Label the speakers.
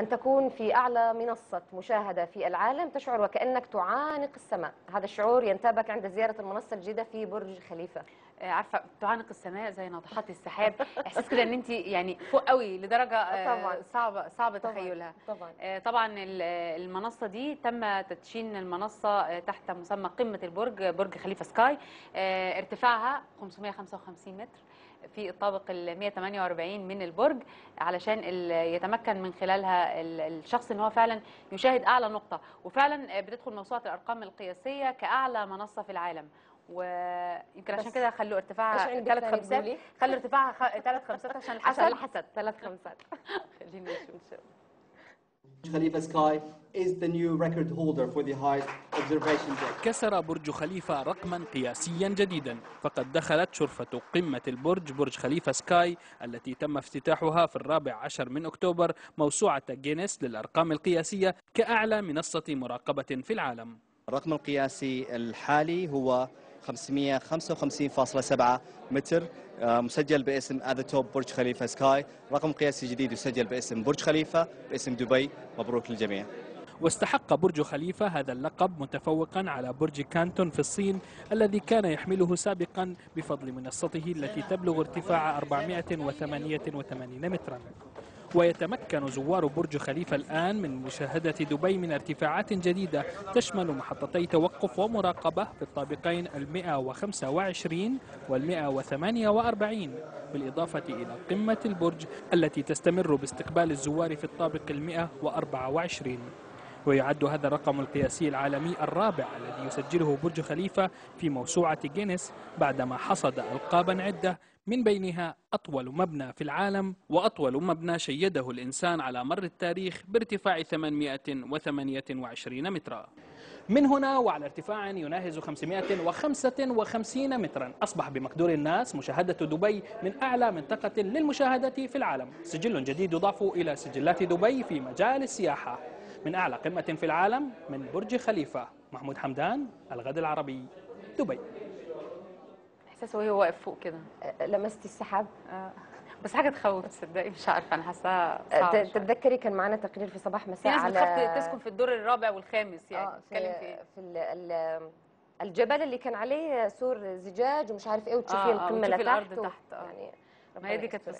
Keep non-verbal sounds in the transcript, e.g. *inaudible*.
Speaker 1: أن تكون في أعلى منصة مشاهدة في العالم تشعر وكأنك تعانق السماء. هذا الشعور ينتابك عند زيارة المنصة الجديدة في برج خليفة.
Speaker 2: عارفة تعانق السماء زي ناطحات السحاب. *laughs* إحساس كده إن أنت يعني فوق قوي لدرجة آه،
Speaker 1: طبعاً.
Speaker 2: صعبة صعب
Speaker 1: طبعاً.
Speaker 2: تخيلها.
Speaker 1: طبعا.
Speaker 2: آه، طبعا ال- المنصة دي تم تدشين المنصة آه، تحت مسمى قمة البرج برج خليفة سكاي. آه، ارتفاعها 555 متر في الطابق ال 148 من البرج علشان يتمكن من خلالها ال- الشخص إن هو فعلا يشاهد أعلى نقطة. وفعلا آه، بتدخل موسوعة الأرقام القياسية كأعلى منصة في العالم. ويمكن عشان كده خلوا ارتفاعها ثلاث خمسات؟ خلوا ارتفاعها ثلاث خمسات عشان
Speaker 1: عشان
Speaker 2: الحسد
Speaker 1: الحسد ثلاث خمسات
Speaker 2: خلينا نشوف
Speaker 3: Khalifa Sky is the new record holder for the highest observation depth.
Speaker 4: كسر برج خليفة رقما قياسيا جديدا فقد دخلت شرفة قمة البرج برج خليفة Sky التي تم افتتاحها في الرابع عشر من أكتوبر موسوعة جينيس للأرقام القياسية كأعلى منصة مراقبة في العالم.
Speaker 5: الرقم القياسي الحالي هو 555.7 متر. آه، مسجل باسم The Top برج خليفة Sky رقم قياسي جديد يسجل باسم برج خليفة باسم دبي. مبروك للجميع.
Speaker 4: واستحق برج خليفة هذا اللقب متفوقا على برج كانتون في الصين الذي كان يحمله سابقا بفضل منصته التي تبلغ ارتفاع 488 مترا. ويتمكن زوار برج خليفة الآن من مشاهدة دبي من ارتفاعات جديدة تشمل محطتي توقف ومراقبة في الطابقين ال 125 وال 148 بالإضافة إلى قمة البرج التي تستمر باستقبال الزوار في الطابق ال 124 ويعد هذا الرقم القياسي العالمي الرابع الذي يسجله برج خليفة في موسوعة جينيس بعدما حصد ألقابا عدة من بينها أطول مبنى في العالم وأطول مبنى شيده الإنسان على مر التاريخ بارتفاع 828 مترا. من هنا وعلى ارتفاع يناهز 555 مترا. أصبح بمقدور الناس مشاهدة دبي من أعلى منطقة للمشاهدة في العالم. سجل جديد يضاف إلى سجلات دبي في مجال السياحة. من أعلى قمة في العالم من برج خليفة محمود حمدان الغد العربي دبي
Speaker 2: احساسه وهو واقف فوق كده
Speaker 1: أه، لمستي السحاب
Speaker 2: آه. بس حاجة تخوف تصدقي مش عارفة أنا حاساها
Speaker 1: أه،. تتذكري كان معنا تقرير في صباح
Speaker 2: في
Speaker 1: مساء
Speaker 2: ناس
Speaker 1: على
Speaker 2: تسكن في الدور الرابع والخامس يعني
Speaker 1: آه،
Speaker 2: بتتكلم في إيه
Speaker 1: في ال- الجبل اللي كان عليه سور زجاج ومش عارف إيه وتشوفي
Speaker 2: آه، القمة
Speaker 1: لتحت و-
Speaker 2: تحت، آه.
Speaker 1: يعني
Speaker 2: ما هي دي كانت في.